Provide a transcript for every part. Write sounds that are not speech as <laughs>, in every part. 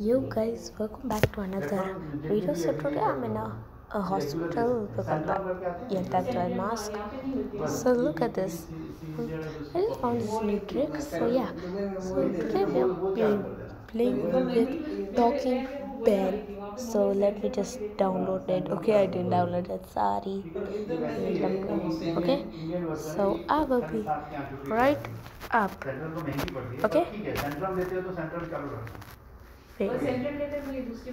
Yo guys, welcome back to another video. So today I'm in a, a hospital because yeah, that's why mask. So look at this. Hmm. I just found this new trick. So yeah, so today we are playing, playing with Talking Ben. So let me just download it. Okay, I didn't download it. Sorry. Okay, so I will be right up. Okay. और central platter के लिए दूसरी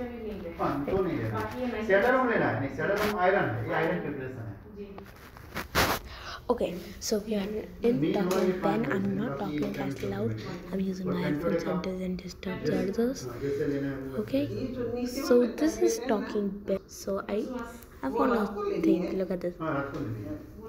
Okay, so we are in Talking Ben. I'm not talking as loud. I'm using my headphones and doesn't. Okay, so this is Talking Ben. So I Wanna think. Look at हाँ रात को लेनी है वो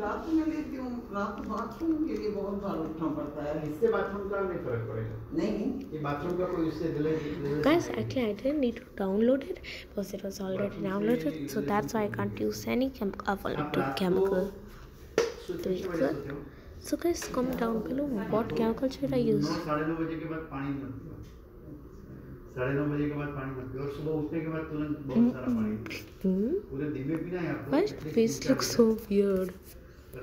रात में लेती हूँ रात बाथरूम के लिए बहुत बार उठना पड़ता है इससे बाथरूम का नहीं फ़र्क पड़ेगा नहीं ये बाथरूम का कोई उससे delay Guys, actually, I didn't need to download it because it was already downloaded. So that's why I can't use any chemical. I've only two chemical. So guys, comment down below what chemical should I use. नौ साढ़े नौ बजे के बाद पानी मत पियो साढ़े नौ बजे के बाद पानी मत पियो और सुबह उठने के बाद तुरंत बहुत सारा पानी पियो Hmm? पूरे दिन में पीना है आपको My face looks so weird.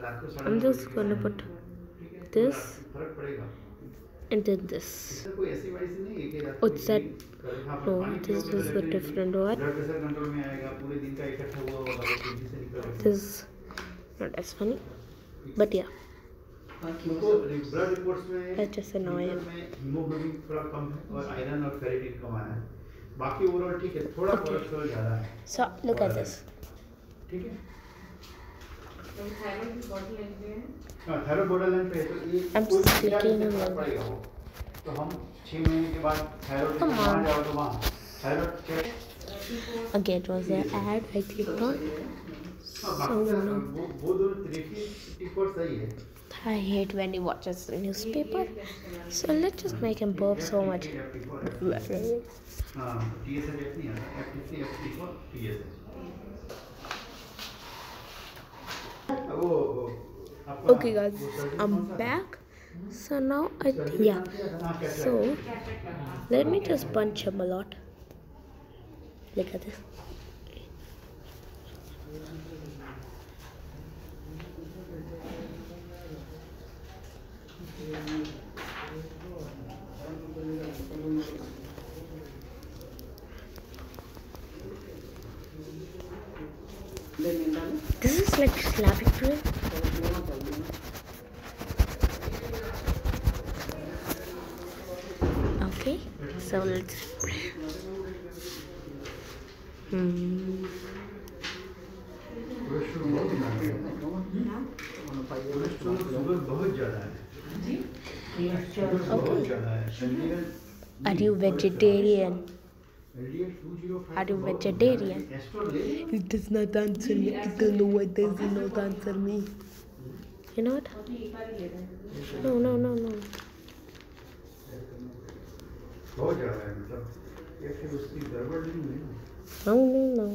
रात को साढ़े I'm नौ just बजे के gonna बाद put ठीक है? this फर्क पड़ेगा and then this. इससे कोई ऐसी मेडिसिन नहीं है कि रात What's को that? करें। हाँ, No, पानी this पियोगे is तो a different one. Blood pressure control में आएगा पूरे दिन का इकट्ठा हुआ होगा वो तेजी से निकलेगा This is not as funny, but yeah, क्योंकि Blood reports में एच एस में हीमोग्लोबिन थोड़ा कम है और आयरन और फेरिटिन कम आया है। बाकी ओवरऑल ठीक है थोड़ा कोलेस्ट्रॉल ज़्यादा है। सो लुक एट दिस ठीक है? थायराइड बॉर्डर लाइन पे है तो ये आई एम स्पीकिंग तो हम छः महीने के बाद थायराइड जाओ तो वहाँ। Thyroid check again was the ad I click on वो वो दोनों थ्री की सही है। I hate when he watches the newspaper. So let's just make him burp so much. Oh, oh. Okay, guys, I'm back. So now I yeah. So let me just punch him a lot. Look at this. This is like slapping to him. तो लेना चाहिए Okay, so let's. Hmm. Cholesterol बहुत ज़्यादा है। LDL Are you vegetarian? LDL 205 Are you बहुत vegetarian? ज़्यादा है। Cholesterol ले It does not answer me. I don't know why does it not answer me. You know what? अभी एक बार ही ले रहे हैं No, no, no, no. बहुत ज़्यादा है मतलब ये फिर उसकी गड़बड़ नहीं हुई ना No, no, no.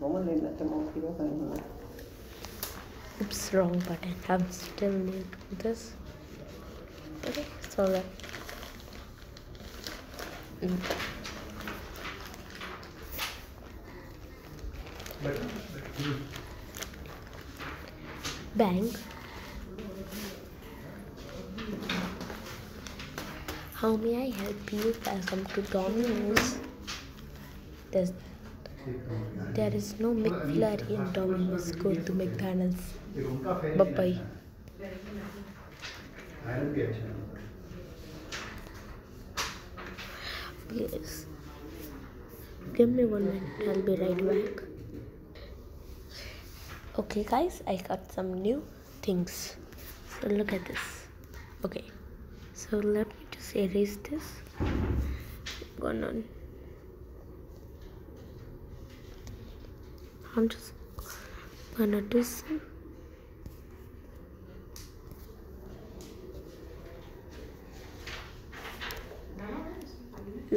कौन लेना तो मौकी को करना Oops, wrong button. I'm still new to this. Okay, it's alright. Mm. But Bang. How may I help you? Welcome to Domino's. There's there is no McFlurry in Domino's. Go to McDonald's. फिर उनका ferritin Bye-bye. अच्छा है। Iron भी अच्छा है Yes. Give me one minute. I'll be right back. Okay, guys, I got some new things. So look at this. Okay. So let me just erase this. Gonna. I'm just gonna do some.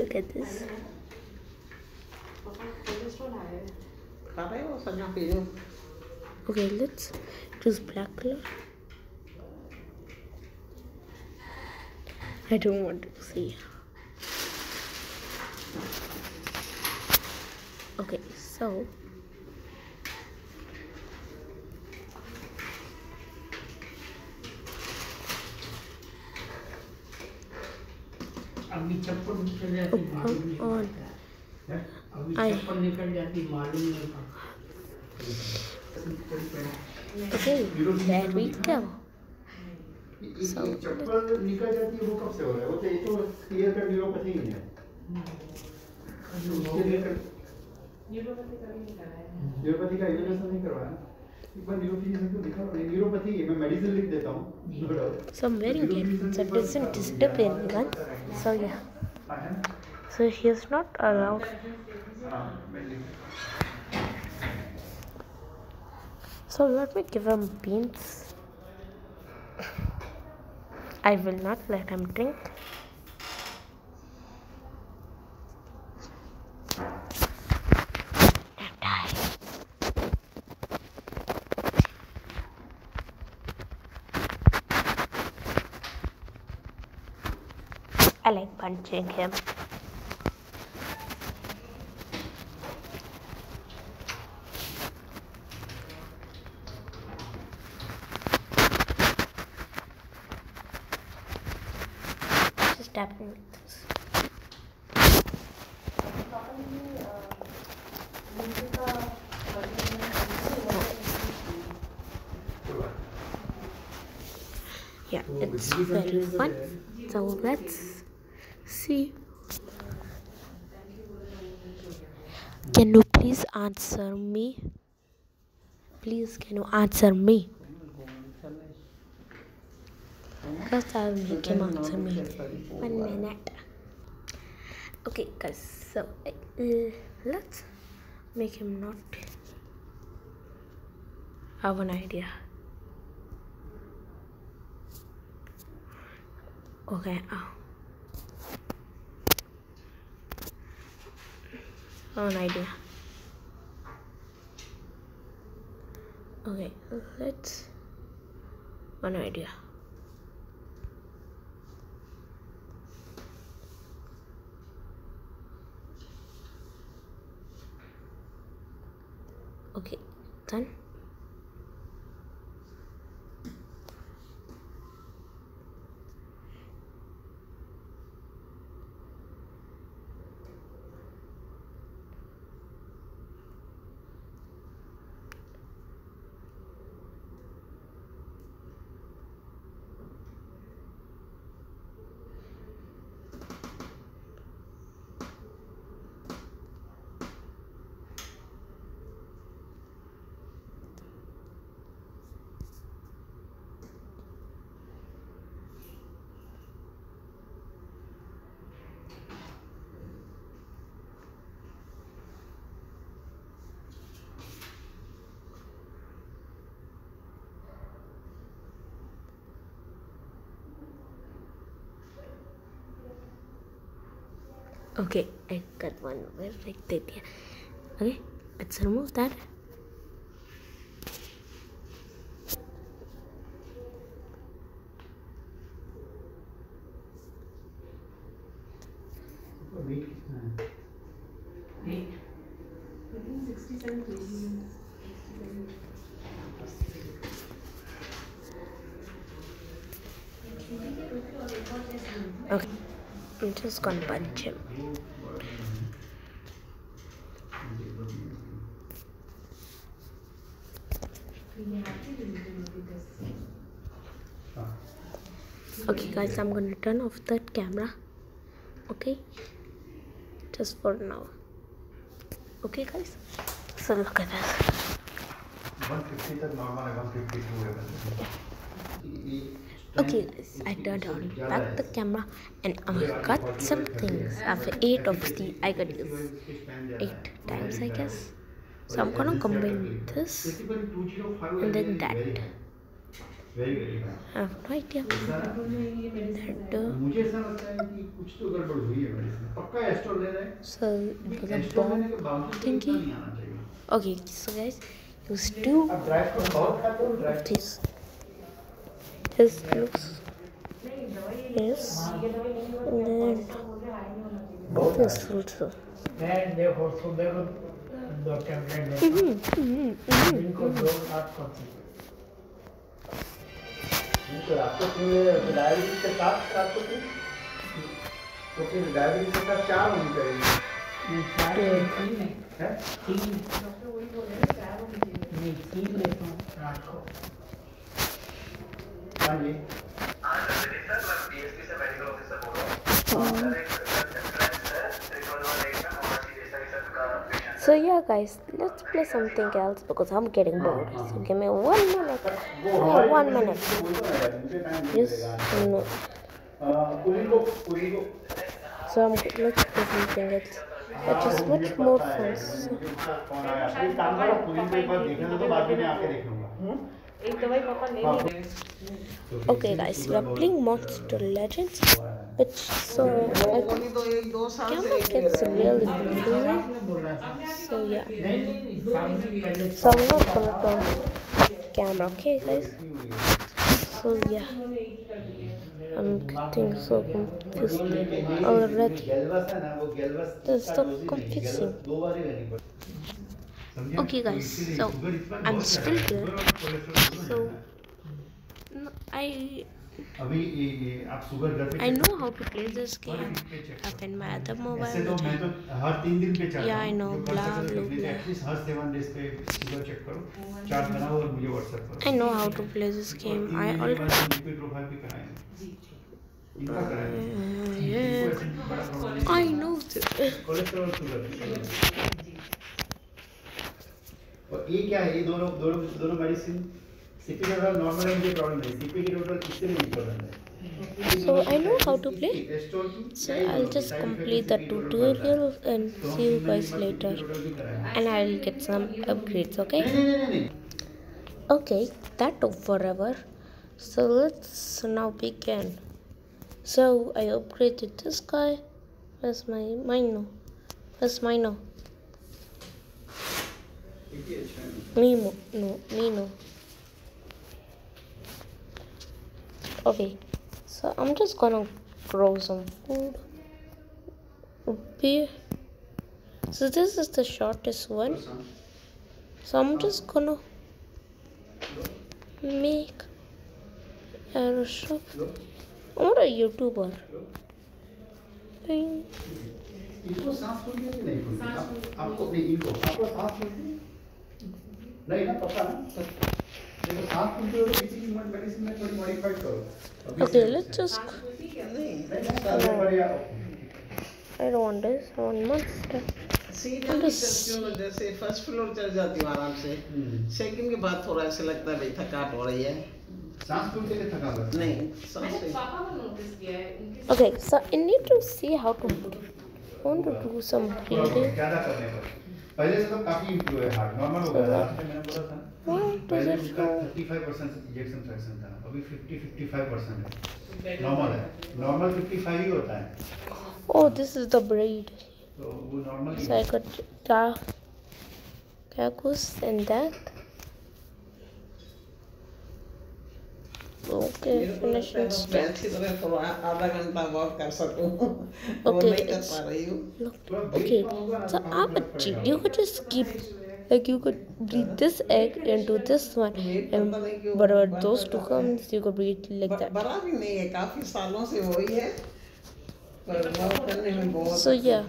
Look at this. Okay, let's choose black color. I don't want to see. Okay, so on I चप्पल निकल जाती है वो कब से हो रहा है वो तो ये तो क्लियर कर न्यूरोपैथी ही है उसके लिए न्यूरोपैथी का इवेल्युएशन नहीं करवाया So I'm very glad. So it doesn't disturb anyone. So, yeah. So he is not allowed. Ah, so let me give him beans. I will not let him drink. Punching him. Yeah, it's very fun. So let's see. Can you please answer me? Please, can you answer me? Because I'll make him answer me. One minute. Okay, guys. So uh, let's make him not have an idea. Okay. Oh. Have an idea. Okay, let's one idea. Okay, done. Okay, I got one that. Yeah. Okay, let's remove that. I'm gonna turn off that camera okay just for now okay guys so look at that Okay guys, I turned on back the camera and I got some things. After 8 obviously I got this 8 times I guess. So I'm gonna combine this and then that. I have no idea that uh, so the bomb thingy okay so guys use two of this this looks this and then this also. and therefore so they will the mm -hmm, mm -hmm, mm -hmm. तो आपको फिर diabetes के साथ आपको फिर तो फिर diabetes के साथ चार होनी चाहिए। हाँ जी। हाँ सर मैं बी एस से मेडिकल ऑफिसर बोल रहा so yeah guys let's play something else because i'm getting bored. So give me one minute. One minute. Just no. so i'm let's play something else. But just switch hmm? okay guys we are playing monster legends. But so I camera gets really busy. So yeah. So I'm not gonna go camera, okay guys? So yeah. I'm getting so confused already. This is so confusing. Okay guys, so I'm still here. So I I know how to play this game up in my other mobile ऐसे तो मैं तो हर 3 दिन पे चलता हूँ। या I know blah blue at least her 7 days पे शुगर चेक करो। चार्ट बनाओ और मुझे व्हाट्सएप करो। I know how to play this game I already profile पे कराए। जी कराए आई नो कोलेस्ट्रॉल शुगर और ये क्या है? ये दोनों दोनों दोनों medicine सीपी के टोटल नॉर्मल है मुझे प्रॉब्लम नहीं सीपी के टोटल इससे नहीं प्रॉब्लम है So I know how to play. टेस्टोल की So I'll just complete the tutorial and see you guys later. And I'll get some upgrades, okay? नहीं नहीं नहीं नहीं Okay, that took forever. So let's now begin. So I upgraded this guy. Where's my Mino? Where's Mino? ये अच्छा है Mimo. No, Nino. Okay, so I'm just gonna grow some food. Beer. So this is the shortest one. So I'm just gonna make arrow shop. I'm not a YouTuber. Bing. इनको सांस फूलती है कि नहीं फूलती आप, आपको नहीं इनको आपको सांस फूलती है नहीं ना पता ना Okay, से- let's just. नहीं नहीं, नहीं, सारे बढ़िया I don't want this. I want monster. सीधा भी चलती हूँ जैसे फर्स्ट फ्लोर चल जाती हूँ आराम से हम्म। सेकंड के बाद थोड़ा ऐसा लगता है भाई थकाट हो रही है सांस फूलते के थका लगता है। नहीं सांस मैंने नहीं। पापा को नोटिस किया है उनके Okay, so I need to see how to. I want to do some थोड़ा breathing. ज्यादा करने पर पहले से तो काफी इम्प्रूव है हार्ट नॉर्मल हो गया था मैंने बोला था What does पहले it उसका show? 35 परसेंट इजेक्शन फ्रैक्शन था अभी 50 55 परसेंट है नॉर्मल है नॉर्मल 55 ही होता है Oh, this is the braid. तो वो normal he So I got the cactus and that. Okay, finishing मैं step. अच्छी तरह थोड़ा आधा घंटा वॉक कर सकूं वो Okay, नहीं कर it's- पा रही हूँ like you could breathe this egg into this one and whatever those two comes you could breathe like that. So yeah.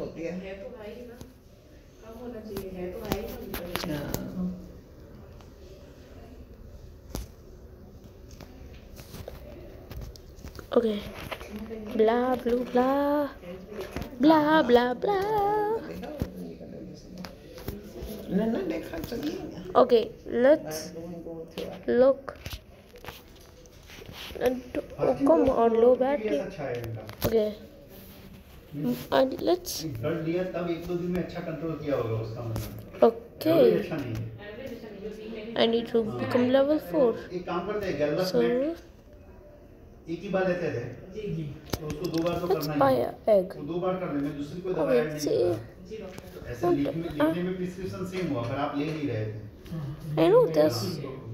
okay. Blah blah blah. Blah blah blah. Okay, let's look. Uh, and oh, come on low battery. okay. Mm, and let's okay. I need to become level 4 so let's buy an egg. Okay, see ऐसा लिखने लिखने में prescription same हुआ पर आप ले नहीं रहे थे। आई नो दिस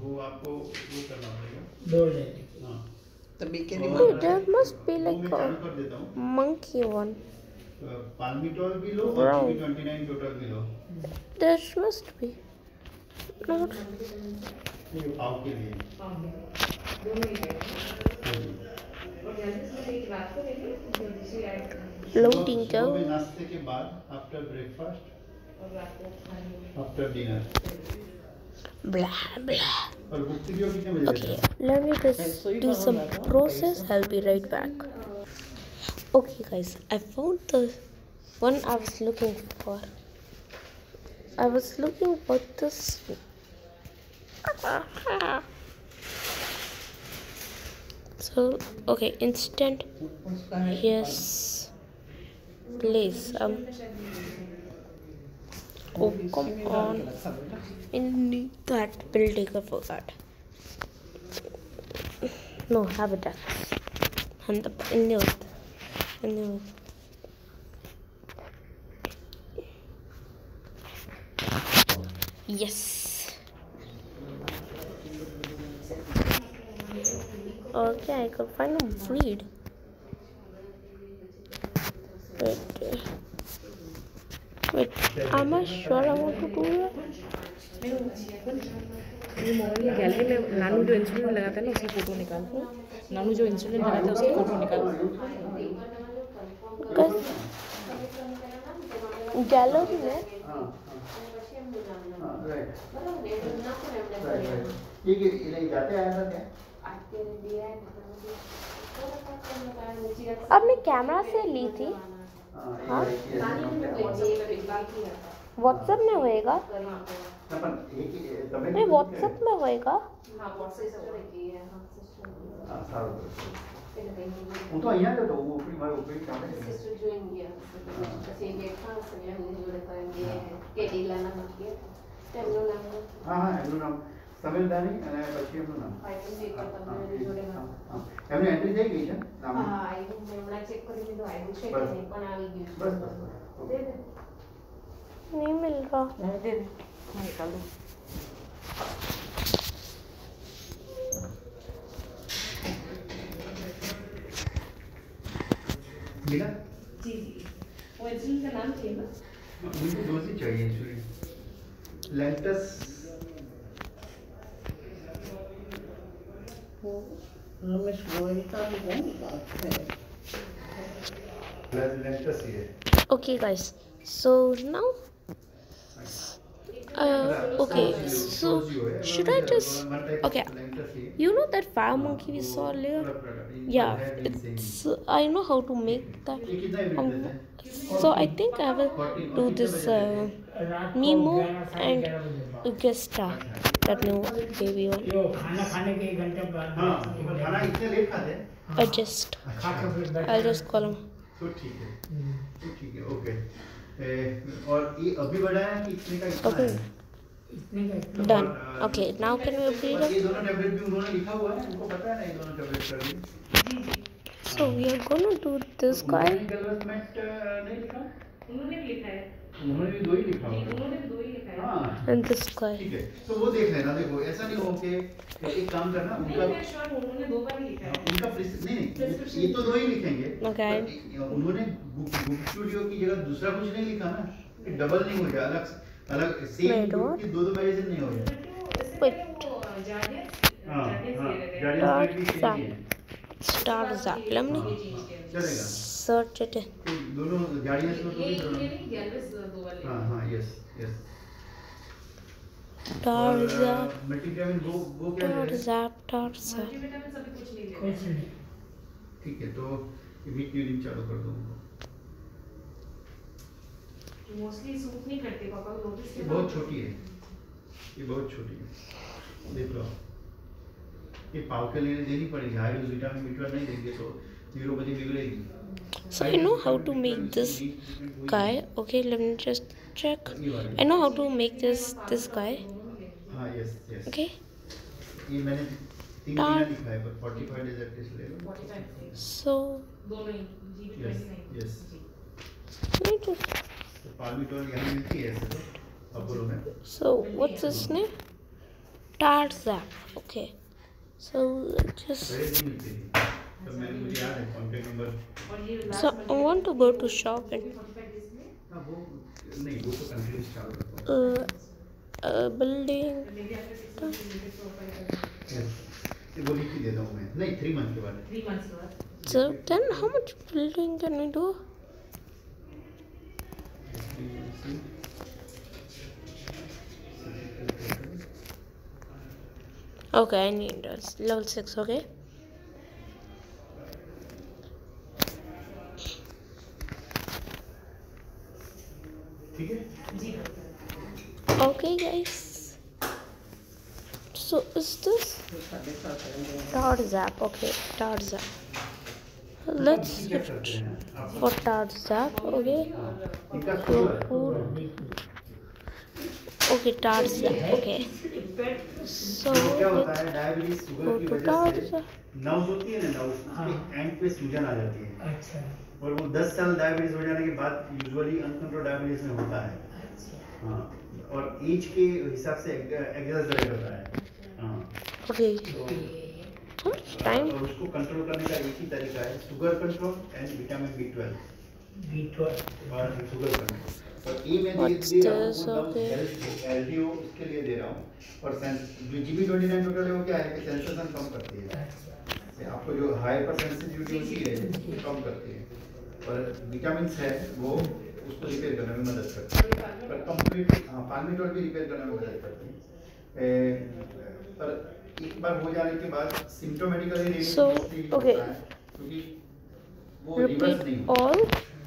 वो आपको वो करना पड़ेगा। दो डायरी तो बीके नहीं मार there must be like a monkey one पाल्मीटोल भी लो और 29 टोटल भी लो। There must be note out के लिए। दोनों ही लेंगे और जल्दी से एक रात को लेंगे जल्दी से ऐड करेंगे Loading सुबह में go. नाश्ते के बाद आफ्टर ब्रेकफास्ट और रात को खाने आफ्टर डिनर Blah blah. और बुक वीडियो कितने बजे Okay, रहता है? let me just do some process. I'll be right back. Okay, guys, I found the one I was looking for. I was looking for this. <laughs> so okay instant. Yes. Please um oh come on. I need that building for that. no habitats and the I knew it I Yes. Okay, I could find a breed. Wait. uh, Wait, am I sure I want to do that? Gallery में नानू जो insulin लगाता है ना उसकी photo निकाल दो नानू जो इंसुलिन लगाता है उसकी फ़ोटो निकाल Because gallery में हाँ हाँ हाँ ये कि ये नहीं जाते आया अब मैं कैमरा से ली थी? हाँ? व्हाट्सएप में होएगा? नहीं व्हाट्सएप में होएगा। हाँ हाँ હું તો અહીંયા જ હતો હું ઉપરી મારે ઉપરી કામે છે હા હા એમનું નામ સમીરદાની અને પછી એમનું નામ હા, હા. એમની એન્ટ્રી થઈ ગઈ છે નામ બસ બસ नहीं मिल रहा दे दे मैं निकाल दूँ मिला जी जी वो इंसुलिन का नाम चाहिए ना मुझे दो ही चाहिए actually Lantus Miss Rohita won't Okay, guys. So now, uh, okay. So should I just okay? You know that fire monkey we saw earlier? Yeah, it's. I know how to make that. Um, so I think I will do this uh, Nemo and Augusta that new baby one. यो खाना खाने के एक घंटे बाद हाँ वो खाना इतने लेट खाते हैं I just, खा के फिर बैठ I'll just call him. तो ठीक है तो ठीक है ओके ए, और ये अभी बढ़ाया कि इतने का इतना Okay. है इतने का इतना Done. Okay, now can we upgrade और ये it? दोनों टैबलेट भी उन्होंने लिखा हुआ है उनको पता है ना ये दोनों टैबलेट का भी So we are gonna do this guy. Development नहीं लिखा उन्होंने भी लिखा है उन्होंने भी दो ही लिखा होगा। हाँ। ठीक है तो वो देख लेना देखो ऐसा नहीं हो कि एक काम करना उनका हाँ, उनका नहीं ये तो दो ही लिखेंगे। उन्होंने बुक स्टूडियो की जगह दूसरा कुछ नहीं लिखा ना डबल नहीं हो गया अलग अलग सेम दो दो मैगजीन नहीं हो गए चलेगा। सॉर्टेड तो दोनों गाड़ियाँ तो हाँ हाँ यस यस टार्जा मल्टीविटामिन वो वो क्या है? टार्जा टार्जा मल्टीविटामिन सभी कुछ नहीं। लेना ठीक है तो वीक्यूलिन चालू कर दूँगा। मोस्टली सूट नहीं करते पापा नोटिस बहुत छोटी है। ये बहुत छोटी है। देख लो ये पाव के लिए देनी पड़ेगी। हाई डोज विटामिन बी12 नहीं देंगे तो so I know how to make this guy. Okay let me just check. I know how to make this this guy. Okay. So yes, so what's his name? Tarzan. Okay. So just so I want to go to shop and uh, uh, building. So then, how much building can we do? Okay, I need this. level six. Okay. okay guys. So is this tarzap okay tarzap let's shift for tarzap okay? okay tarzap okay. So क्या होता है diabetes sugar की वजह से nerves होती है ना nerves हाँ। उसके एंड पे सूजन आ जाती है। अच्छा। और वो 10 साल डायबिटीज़ हो जाने के बाद यूजुअली अनकंट्रोल डायबिटीज़ में होता है। अच्छा। हाँ और एज के हिसाब से एग्जैजरेट होता है। हाँ। Okay, तो how much time? और उसको कंट्रोल करने का एक ही तरीका है sugar control and vitamin B twelve B twelve और शुगर कंट्रोल हूँ Okay. एलडीओ इसके लिए दे रहा हूँ। और जो जीबी ट्वेंटी नाइन टोटल है वो क्या है कि सेंसेशन कम करती है। आपको जो हाइपर सेंसिटिविटी होती है वो कम करती है। और विटामिन है वो उसको रिपेयर करने में मदद करती है। पर कंप्लीट हाँ पानी फार्मिटोल भी रिपेयर करने में मदद करती है। पर एक बार हो जाने के बाद सिम्टोमेटिकली So, okay. क्योंकि वो रिवर्स नहीं Repeat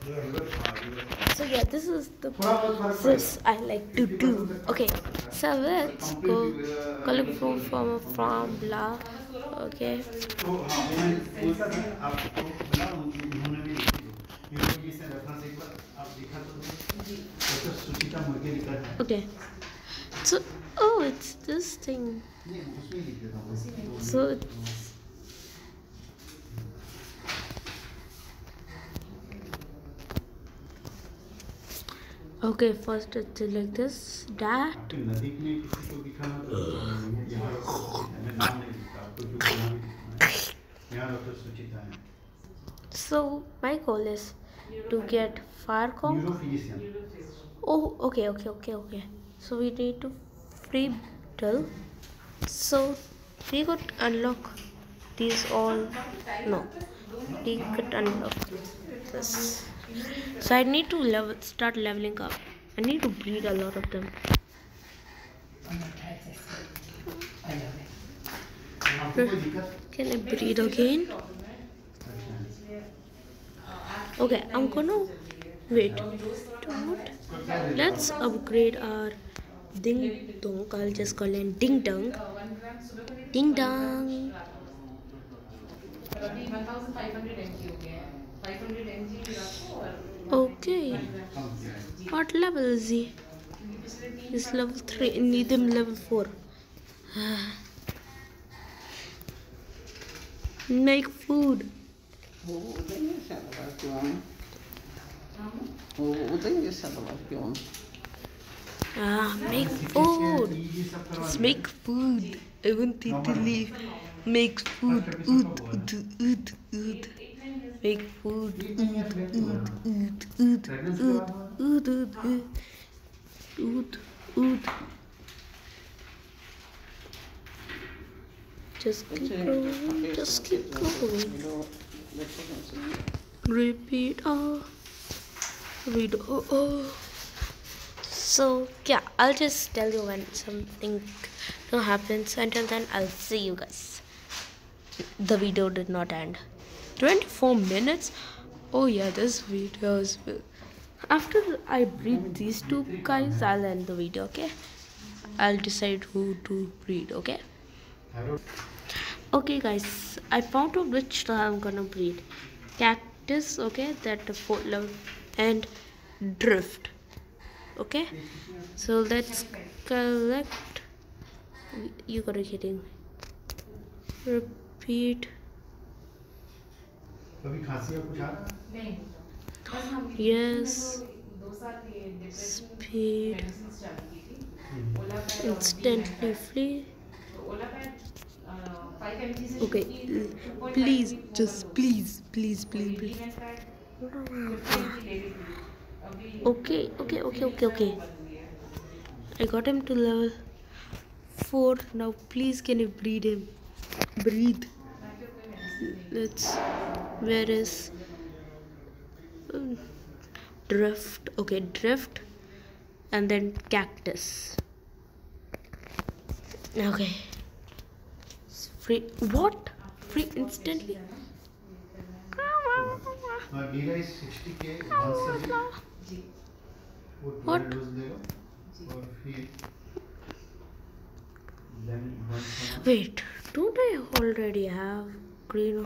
So yeah, this is the process I like to do. Okay, so let's go Colorful food from from blah. Okay. Okay. So oh, it's this thing. So it's okay first it's like this that. So my goal is to get Farcom. Oh okay okay okay okay. So we need to free Beetle so we could unlock these all. No we could unlock this. So I need to level, start leveling up. I need to breed a lot of them. Can I breed again? Okay, I'm gonna wait. Don't. Let's upgrade our ding dong. I'll just call it ding dong. Ding dong. Okay. What level is he? He's level 3 need him level 4. <sighs> Make food. Ah, make food. Let's make food. I want you to leave. Make food. Food. Food. Food. oot fake food. Eat, eat, eat, eat, eat, eat, eat, Just keep going, just keep going. Repeat, uh, oh, read, oh, uh, oh. Uh. So, yeah, I'll just tell you when something happens. Until then, I'll see you guys. The video did not end. 24 minutes. Oh yeah, this video is. After I breed these two guys, I'll end the video. Okay. I'll decide who to breed. Okay. Okay, guys, I found out which I'm gonna breed. Cactus, okay, that and drift. Okay, so let's collect. You gotta kidding. Repeat. Yes. Speed. Instantly free. Okay. Please, just please, please, please, please. Okay, okay, okay, okay, okay. I got him to level four. Now, please, can you breed him? Breathe. Let's where is um, drift okay drift and then cactus. Okay. Free what? Free instantly. Oh, what wait don't i already have green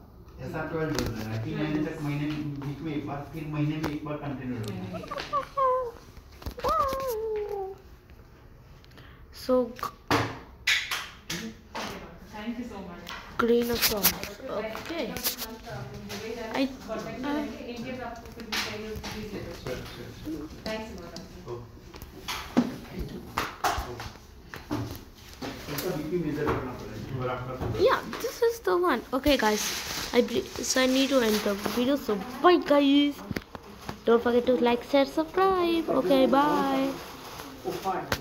ऐसा twelve dose देना है तीन महीने तक महीने week में एक बार फिर महीने में एक बार कंटिन्यू रखना So, thank you so much Greenosaurus. Okay. I. Uh, Indian आपको फिर चाहिए प्लीज ले लो थैंक्स बहुत उसका बीपी मेजर करना पड़ेगा और आपका yeah, this is the one. Okay, guys. I so I need to end the video. So bye, guys. Don't forget to like, share, subscribe. Okay, bye. Oh.